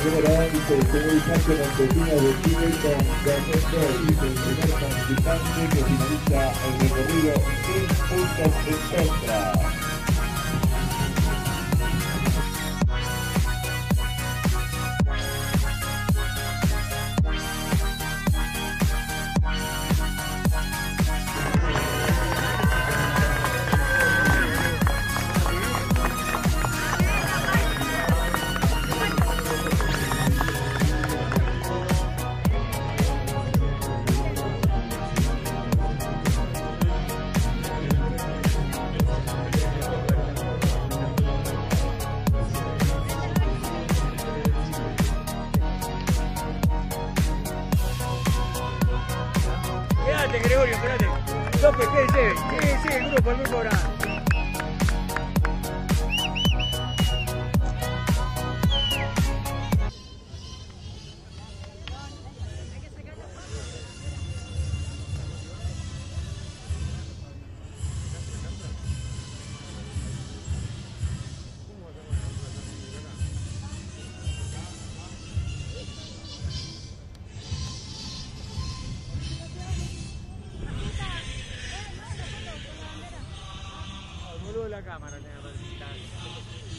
Adelante, señor Santo Montesina de Chile con Gacete y el primer participante que finaliza el recorrido en puntos en contra. Gregorio, espérate. López, quédese. Sí, el grupo, el. Olha a câmera, né? Ela.